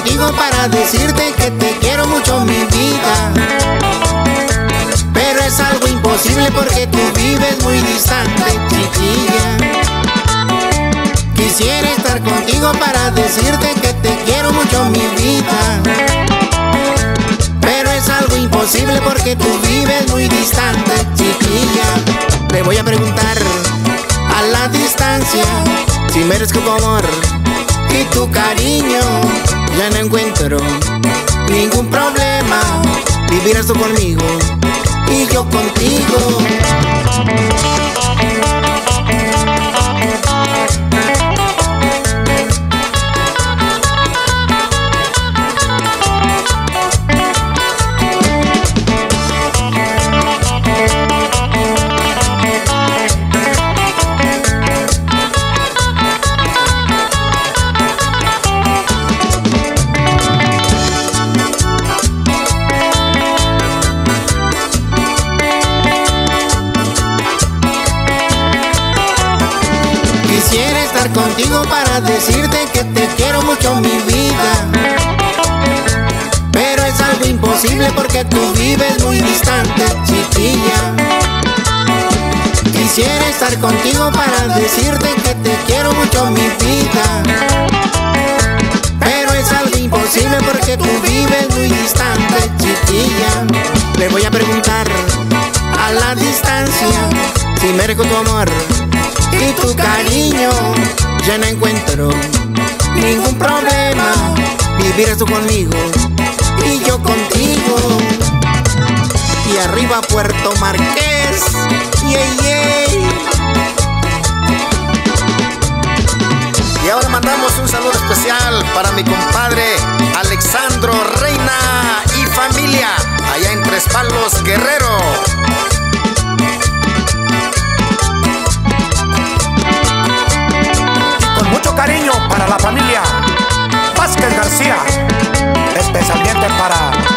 contigo para decirte que te quiero mucho mi vida. Pero es algo imposible porque tú vives muy distante, chiquilla. Quisiera estar contigo para decirte que te quiero mucho mi vida. Pero es algo imposible porque tú vives muy distante, chiquilla. Le voy a preguntar a la distancia si merezco tu amor y tu cariño. Ya no encuentro ningún problema. Vivirás tú conmigo y yo contigo. Quisiera estar contigo para decirte que te quiero mucho mi vida. Pero es algo imposible porque tú vives muy distante, chiquilla. Quisiera estar contigo para decirte que te quiero mucho mi vida. Pero es algo imposible porque tú vives muy distante, chiquilla. Le voy a preguntar a la distancia si merezco tu amor y tu cariño. Ya no encuentro ningún problema. Vivirás tú conmigo y yo contigo. Y arriba Puerto Marqués. Yeah, yeah. Y ahora mandamos un saludo especial para mi compadre Alexandro Reina y familia, allá en Tres Palos Guerrero. para la familia. Vázquez García, especialmente para